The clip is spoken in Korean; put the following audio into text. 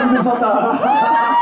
힘들 쳤다.